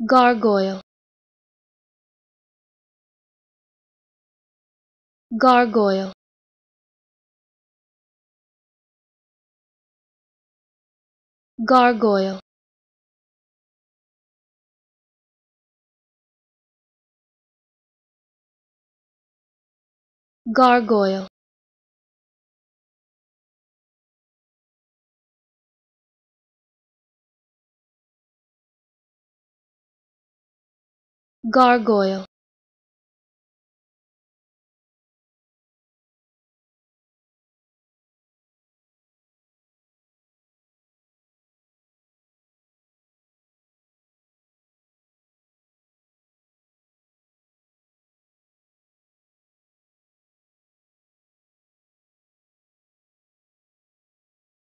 gargoyle. Gargoyle. Gargoyle. Gargoyle gargoyle